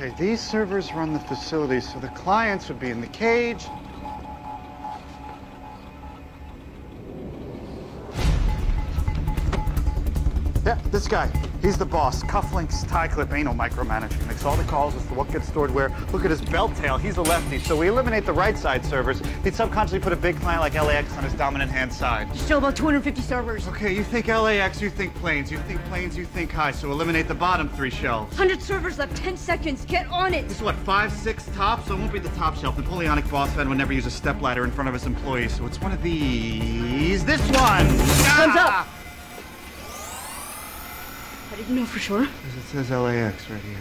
Okay, these servers run the facility, so the clients would be in the cage. Yeah, this guy. He's the boss. Cufflinks, tie clip, anal micromanaging. Makes all the calls as to what gets stored where. Look at his belt tail. He's a lefty. So we eliminate the right side servers. He'd subconsciously put a big client like LAX on his dominant hand side. Still about 250 servers. Okay, you think LAX, you think planes. You think planes, you think high. So eliminate the bottom three shelves. 100 servers left, 10 seconds. Get on it. This is what, five, six tops? So it won't be the top shelf. Napoleonic boss man would never use a stepladder in front of his employees. So it's one of these. This one! Thumbs Ah! up. I didn't know for sure. It says LAX right here.